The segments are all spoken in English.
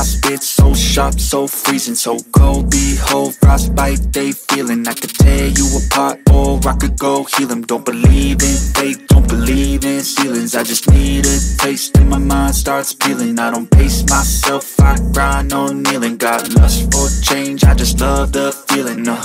I spit, so sharp, so freezing So cold, behold, frostbite they feeling. I could tear you apart or I could go heal them Don't believe in fate, don't believe in ceilings. I just need a taste and my mind starts peeling. I don't pace myself, I grind on kneeling. Got lust for change, I just love the feeling uh.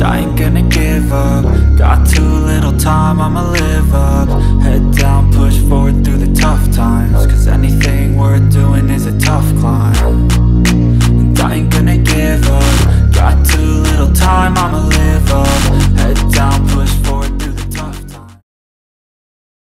I ain't gonna give up Got too little time, I'ma live up